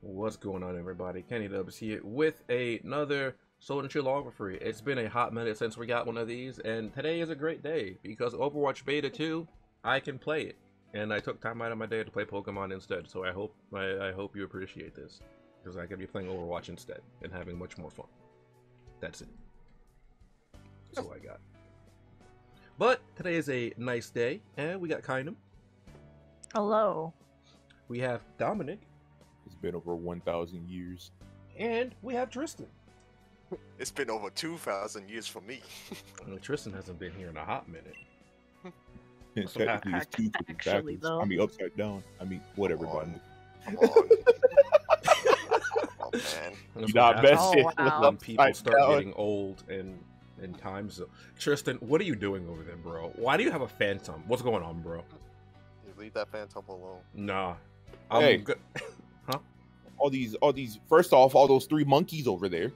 What's going on, everybody? Kenny Dubz here with another Sword and Log free. It's been a hot minute since we got one of these, and today is a great day because Overwatch Beta 2, I can play it, and I took time out of my day to play Pokemon instead. So I hope I, I hope you appreciate this because I can be playing Overwatch instead and having much more fun. That's it. That's all I got. But today is a nice day, and we got Kynim. Hello. We have Dominic. It's been over 1,000 years. And we have Tristin. It's been over 2,000 years for me. Uh, Tristin hasn't been here in a hot minute. And So technically, it's two flipping actually, backwards. though. I mean, upside down. I mean, whatever, Come button. on. Come on. oh, man. You what not happens Oh, wow. when people upside start down. getting old and and times. So, Tristin, what are you doing over there, bro? Why do you have a phantom? What's going on, bro? You leave that phantom alone. Nah. I'm Hey. good. All these, all these. First off, all those three monkeys over there.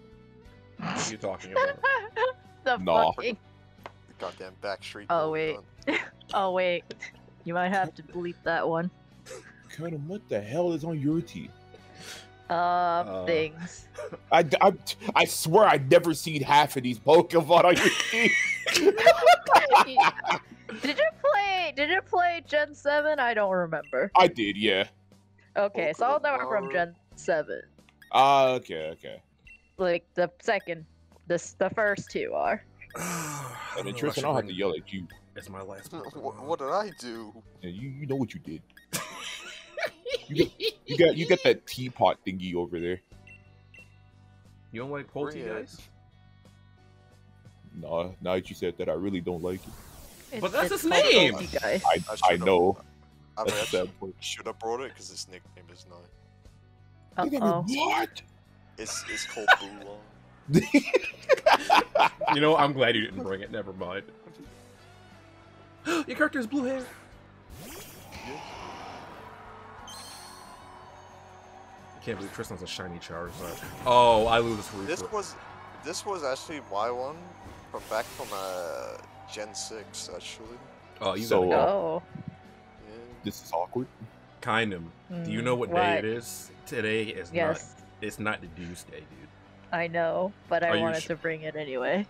What are you talking about? the Nah. fucking. The goddamn backstreet. Oh, wait. Oh wait, you might have to bleep that one. Kynim, what the hell is on your team? Uh, Uh. things. I, I, I swear I'd never seen half of these Pokemon on your team. did you play? Did you play Gen Seven? I don't remember. I did, yeah. Okay, so I'll know it from Gen Seven. Ah, okay, okay. Like the second, this the first two are. And then Tristin, I'll have to yell at you. It's my last What, what did I do? And you, you know what you did. You got, you got, you got that teapot thingy over there. You don't like Polty Weird. guys? Nah, now that you said that, I really don't like it. It's, But that's his name! I, I I should've- know. I mean, I That's a should, should have brought it because his nickname is Nine. Look at me, Uh-oh. What? It's it's called Boolong. You know, I'm glad you didn't bring it. Never mind. Your character has blue hair. I can't believe Tristin's a shiny Charizard. Oh, I lose this This was this was actually my one from back from uh Gen six actually. Oh, you So, gotta go. uh, Oh. Yeah. This is awkward. Kind of. Do you Mm, know what, day it is? Today is Yes, not. It's not the Deuce Day, dude. I know, but I Are wanted sh- to bring it anyway.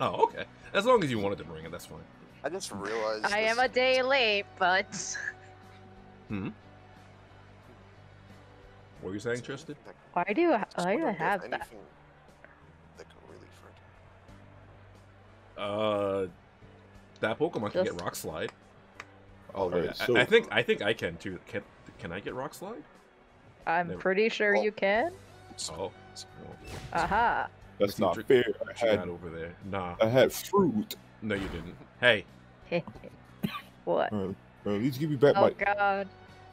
Oh, okay. As long as you wanted to bring it, that's fine. I just realized. I am a day late, but Hmm. What were you saying, Tristin? Why do I, why do I have that? that could really frick. Uh, that Pokemon can Just- get Rock Slide. Oh, I- yeah, I, so- I think I think I can too. Can can I get Rock Slide? I'm Never- pretty sure Oh. you can. Oh, well, Aha. That's not Dr- fair. I you got had, over there? Nah, I had fruit. no, you didn't. Hey, what? Uh, uh, at least give me back Oh my. god.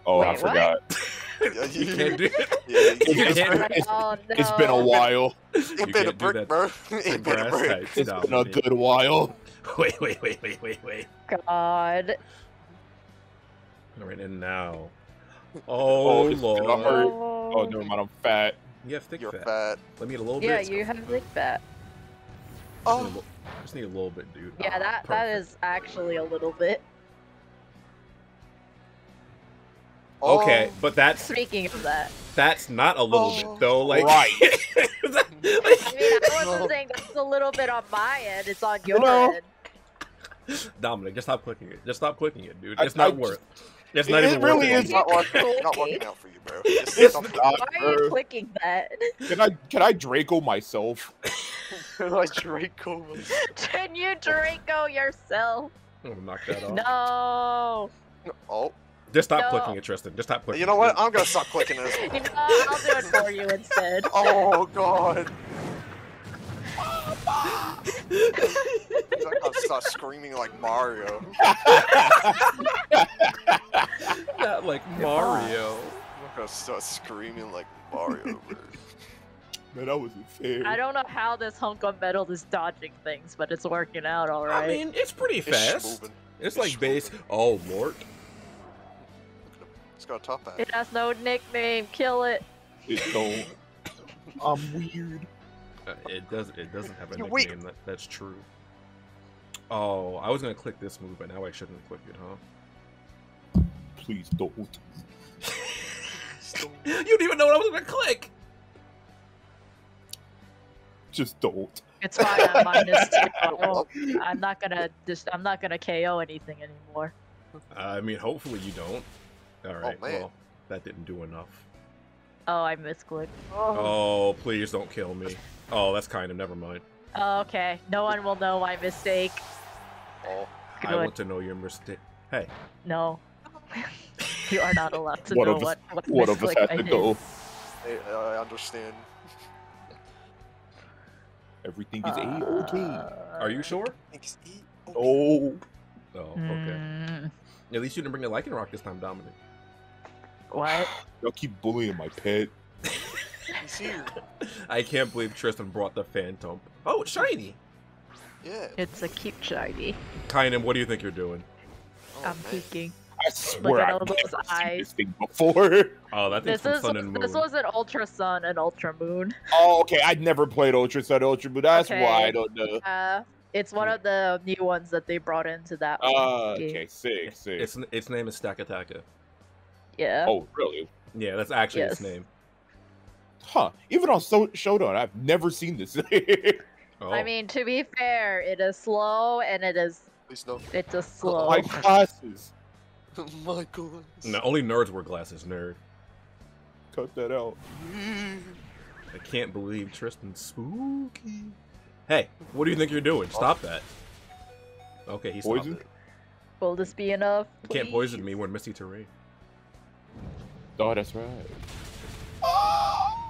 Oh, I wait, what? forgot. You you- can't do it. Yeah, You you can't- can't. oh no. It's been a while. It You been a can't do brick, that bro. to It been a brick. types. It's No, been a good while. Wait, wait, wait, wait, wait, wait. God. All right, and now. Oh, it's been a lord. hurt. Oh, Oh, never mind. I'm fat. You have thick You're fat. fat. Let me get a little Yeah, bit. Yeah, you have like that. I just, need Oh, I just need a little bit, dude. Yeah, Ah, that that perfect. is actually a little bit. Okay, oh, but that's Speaking of that, that's not a little Oh, bit though. Like, right. I mean, I wasn't saying that's a little bit on my end. It's on your No. end. Dominic, just stop clicking it. Just stop clicking it, dude. I- It's not I worth. It's not It even really is not working, not working out for you, bro. Just It's not. clicking. Why are you clicking that? Can I can I Draco myself? like Draco. Can you Draco yourself? I'm gonna knock that off. No. Oh, Just stop No. clicking it, Tristin. Just stop clicking. you know what? I'm gonna stop clicking this. You know, I'll do it for you instead. Oh god. I'm gonna start screaming like Mario. Not like Mario. I'm gonna start screaming like Mario. bro. Man, that wasn't fair. I don't know how this hunk of metal is dodging things, but it's working out all right. I mean, it's pretty fast. moving. It's it's like base. Oh, Lord. It's got a top hat. it has no nickname. Kill it. It don't. I'm weird. It does. It doesn't have a You're nickname. That, that's true. Oh, I was gonna click this move, but now I shouldn't click it, huh? Please don't. You didn't even know what I was gonna click. Just don't. It's fine. I'm minus two. Oh, I'm not gonna just. I'm not gonna KO anything anymore. I mean, hopefully you don't. All oh, right. man. well, that didn't do enough. Oh, I misclicked. Oh, please don't kill me. Oh, that's kind of never mind. Oh, okay. No one will know my mistake. Oh, I want to know your mistake. Hey, No. you are not allowed to One know of us- what what One of us misclick has I to did. go. I, I understand. Everything is a okay. Uh, are you sure? Thanks, E. Oh, Oh, okay. mm, At least you didn't bring the Lycanroc this time, Dominic. What? y'all keep bullying my pet. He's here. I can't believe Tristin brought the Phantom. Oh, it's shiny. Yeah. It's a cute shiny. Kynim, what do you think you're doing? Oh, I'm man. peeking. I swear at I've all those seen eyes. this thing before. Oh, that thing's This from is Sun and Moon. this was an Ultra Sun and Ultra Moon. Oh, okay. I'd never played Ultra Sun Ultra, Moon. that's Okay. why I don't know. Uh, it's one of the new ones that they brought into that one. Uh, game. okay, sick, sick. Its its name is Stakataka. Yeah. Oh, really? Yeah, that's actually its Yes. name. Huh? Even on so- Showdown, I've never seen this. Oh. I mean, to be fair, it is slow and it is Please no. it's a slow. my glasses. My God. no, only nerds wear glasses, nerd. Cut that out. I can't believe Tristin's spooky. Hey, what do you think you're doing? Stop that. Okay, he's Poison? Will this be enough? You can't poison me. We're in misty terrain. Oh, that's right.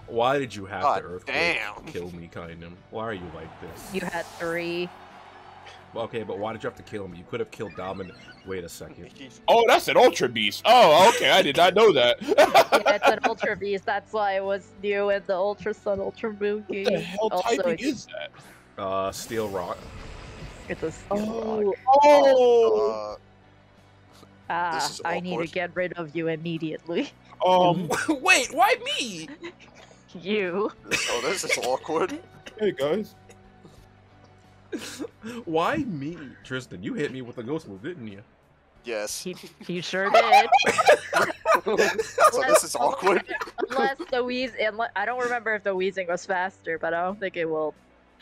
Why did you have God to earthquake damn. kill me, Kynim? Why are you like this? You had three. Well, Okay, but why did you have to kill me? You could have killed Dominic. Wait a second. Oh, that's an Ultra Beast. Oh, okay. I did not know that. Yeah, it's an Ultra Beast. That's why it was new in the Ultra Sun, Ultra Moon game. what the hell also, typing is that? Uh, Steel Rock. it's a steel rock. Oh, Uh, Ah, this is I need to get rid of you immediately. um, Wait, why me? You. oh, this is awkward. hey guys. why me? Tristin, you hit me with a ghost move, didn't you? Yes. He, he sure did. so this is awkward. Unless the wheeze, unless, I don't remember if the Weezing was faster, but I don't think it will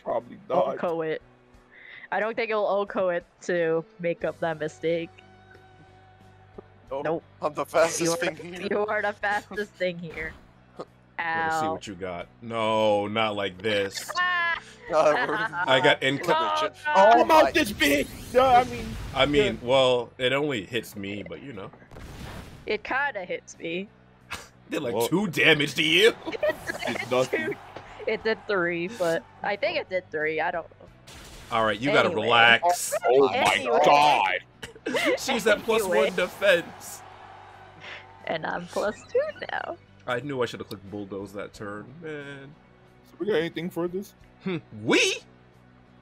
Probably not. OHKO it. I don't think it will OHKO it to make up that mistake. Oh, Nope. I'm the You fastest are, thing here. you are the fastest thing here. Let's see what you got. No, not like this. We're- I got income. Oh, Oh Come my- this bitch. No, I mean, I mean, well, it only hits me, but you know, It kind of hits me. did like Whoa. two damage to you. It's nothing. It did three, but I think it did three. I don't know. All right, you gotta Anyway. relax. Oh my Anyway. god. She's at plus Anyway. one defense. And I'm plus two now. I knew I should have clicked bulldoze that turn, man. So we got anything for this? Hmm. We?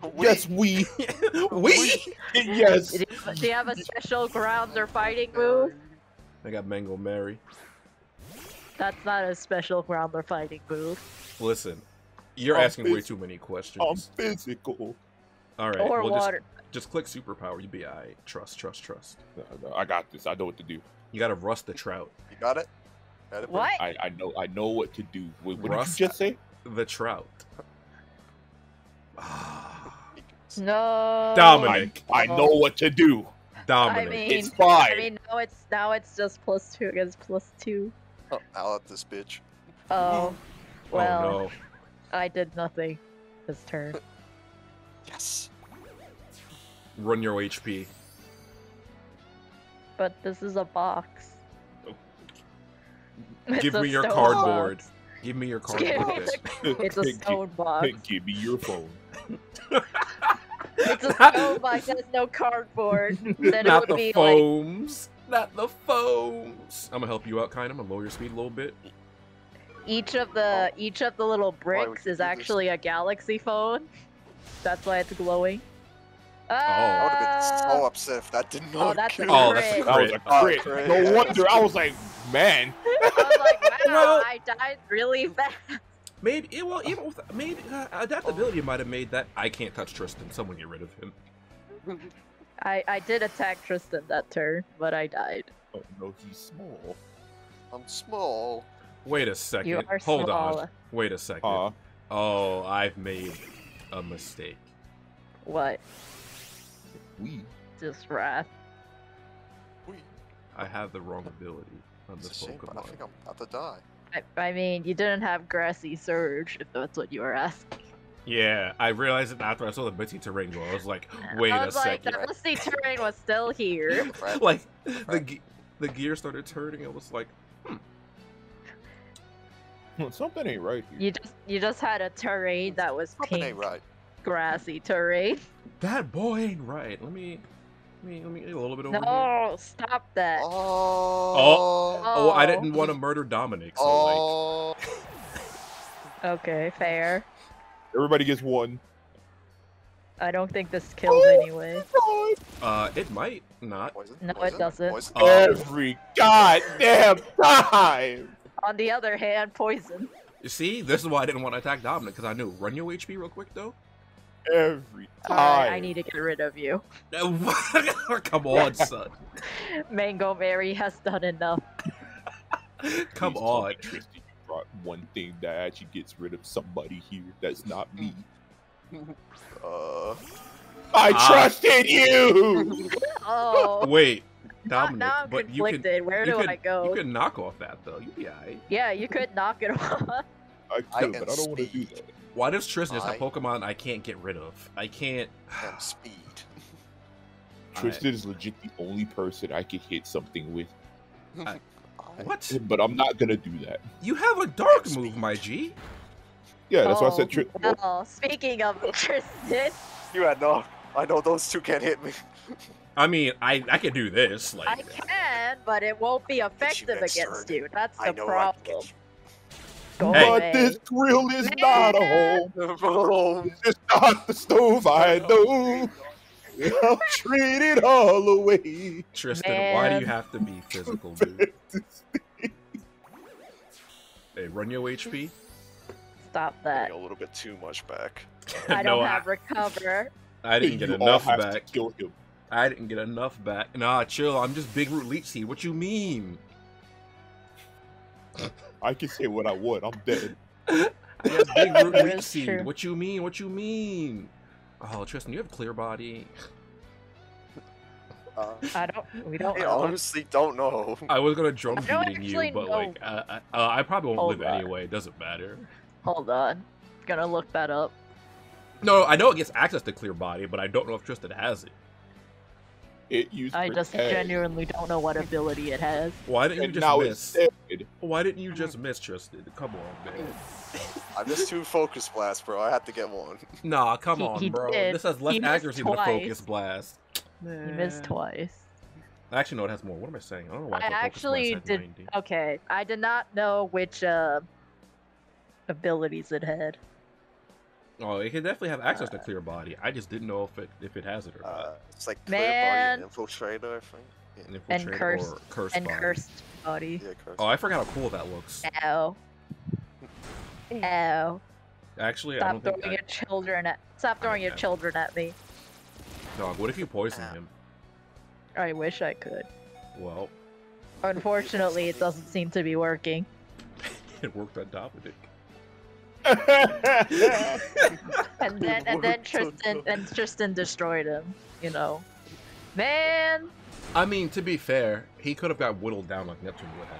We- Yes, we. we? yes. Do you, have a special grounds or fighting move? I got Mango Mary. That's not a special ground or fighting move. Listen, you're I'm asking way too many questions. I'm physical. All right, or well, water. just just click superpower. You be alright. Trust, trust, trust. No, no, I got this. I know what to do. You gotta rust the trout. You got it? Got it. What? I, I know I know what to do. What, what Rust- did you just say? The trout. Ah, No. Dominic. I, I know what to do. Dominic. I mean, It's fine. I mean, now it's now it's just plus two against plus two. Oh, I'll have this bitch. Oh, well, oh no. I did nothing this turn. Yes. Run your HP. But this is a box. Oh. It's Give a me your cardboard. box. Give me your Give cardboard. me then. It's a Give- stone box. Give me your phone. It's a stone box. There's no cardboard. Then it Not would the be like foams. Not the foams. I'm gonna help you out, kind of. I'm gonna lower your speed a little bit. each of the Oh. each of the little bricks is do this? actually a galaxy phone. That's why it's glowing. Oh, I would have been so Ah! upset if that did Oh, not that's a kill. Oh, that's a crit. That was a Crit. crit. Oh, crit, No wonder. I was like, man. I was like, wow, Well- I died really fast. Maybe, yeah, well, even with maybe uh, adaptability might have made that. I can't touch Tristin. Someone get rid of him. I I did attack Tristin that turn, but I died. Oh no, he's small. I'm small. Wait a second. You are Hold small. on. Wait a second. Uh, Oh, I've made a mistake. What? we. Just wrath. Whee. I have the wrong ability on It's a this shame, I think I'm about to die. I, I mean, you didn't have grassy surge, if that's what you were asking. Yeah, I realized it after I saw the Misty terrain go. I was like, wait I a was like, second. the misty terrain was still here. Like the ge- the gear started turning. I was like, hmm. Something ain't right here. You just you just had a terrain that was Something pink, ain't right. grassy terrain. that boy ain't right. Let me, let me, let me get a little bit over here. No, stop that. Oh. Oh, oh, I Oh. didn't want to murder Dominic. So like, Oh. Okay, fair. Everybody gets one. I don't think this kills Oh. anyway. uh, it might not. Poison? No, it doesn't. Poison? Oh. Every goddamn time. On the other hand, poison. You see, this is why I didn't want to attack Dominic because I knew. Run your HP real quick though. Every time. Alright, I need to get rid of you. Come on, son. Mango Mary has done enough. Come Please on. Tristin, you brought one thing that actually gets rid of somebody here that's not me. Uh. I Ah. trusted you. Oh, Wait, now, Dominic, now I'm but you can conflicted. Where you do could- I go? you can knock off that though. You'd be alright. Yeah, you could knock it off. I I could, am but I don't want to do speed. that. Why does Tristin just have Pokemon I can't get rid of? I can't. And speed. Tristin is legit the only person I could hit something with, I- What? but I'm not gonna do that. You have a dark Speed. move, my G. Yeah, that's why I Oh, said Tristin. Well, speaking of Tristin, You had no. I know those two can't hit me. I mean, I I can do this. Like I can, but it won't be effective next against turn. you. That's I the know problem. Go Hey. But away. this grill is not a home. you. Oh, It's not the stove I know. I'll trade it all away. Tristin, why do you have to be physical, dude? Hey, run your HP. Stop that. a little bit too much back. I don't no, have recover. I, I didn't get You enough have to back. Kill him. I didn't get enough back. Nah, chill. I'm just Big Root Leech Seed. What you mean? I can say what I want. I'm dead. I got Big Root Leech Seed. true. What you mean? What you mean? Oh, Tristin, you have clear body. Uh, I don't. We don't I know. honestly don't know. I was gonna drum I you, but know. like, uh, I, uh, I probably won't Hold live on. anyway. It doesn't matter. Hold on. Gonna look that up. No, I know it gets access to clear body, but I don't know if Tristin has it. It used I just protect, genuinely don't know what ability it has. Why didn't you and just now miss? it's. Why didn't you just miss, Tristin? Come on, man. I missed two focus blasts, bro. I had to get one. Nah, come He- on, he bro. did. This has less He missed accuracy than a focus blast. You missed twice. Actually, no, it has more. What am I saying? I don't know why I thought actually did- 90. Okay, I did not know which uh, abilities it had. Oh, it can definitely have access to clear body. I just didn't know if it if it has it or Uh, not. it's like clear Man. body and infiltrator, I think. Yeah, An and infiltrator cursed- or cursed And body. cursed body. yeah curse. Oh, I forgot how cool that looks. Ow. Ow. Actually, I Stop don't think throwing I, your children at stop throwing your children at me. dog. What if you poison Ow. him? I wish I could. Well, Unfortunately, it doesn't seem to be working. it worked on Dominic. And then and then Tristin and Tristin destroyed him. You know, man. I mean, to be fair, he could have got whittled down like Neptune would have.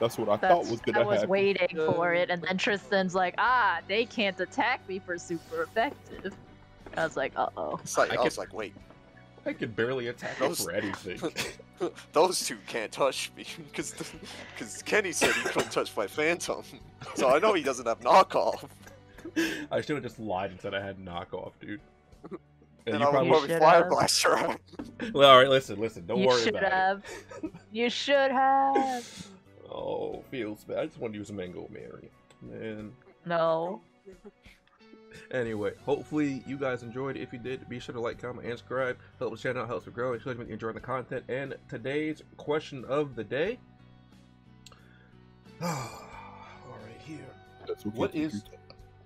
That's what I That's, thought was gonna happen. I was happen. waiting for it, and then Tristin's like, "Ah, they can't attack me for super effective." I was like, "Uh oh." It's like, I I, was like, wait, I could barely attack Those- for anything. those two can't touch me because because Kenny said he couldn't touch my Phantom, so I know he doesn't have knockoff. I should have just lied and said I had knockoff, dude. And And you I probably would You probably should fire have. blaster out. Well, all right, listen, listen. Don't worry about it. you worry should about have. You should have. Oh, feels bad. I just want to use a mango Mary. Man. No. Anyway, hopefully you guys enjoyed. If you did, be sure to like, comment, and subscribe. Help the channel, helps it grow. It shows me that you're enjoying the content. And today's question of the day. all right, here. That's okay, What take your is- time.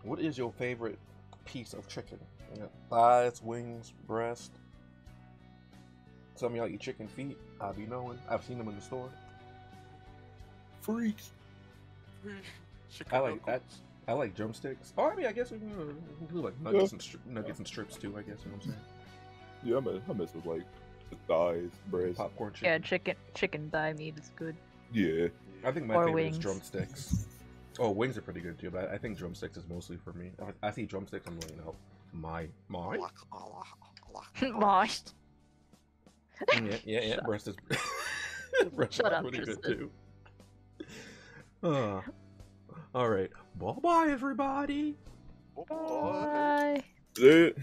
What is your favorite piece of chicken? You thighs, wings, breast. Some of y'all eat chicken feet. I be knowing. I've seen them in the store. freaks. Chicken I like that. Knuckles. I like drumsticks. Oh, I mean, I guess we can, uh, we can do like nuggets and stri- nuggets and strips too. I guess you know what I'm saying. Yeah, I mess, I mess with like the thighs, breast. Popcorn chicken. Yeah, chicken chicken thigh meat is good. Yeah. I think my Or favorite is drumsticks. Oh, wings are pretty good too, but I I think drumsticks is mostly for me. I, I see drumsticks, I'm like, no, my, my. My. yeah, yeah, yeah. Shut- Breast is. breast Shut is up, pretty good Tristin. too. Uh, all right, bye bye everybody. Boy. Bye. That's it.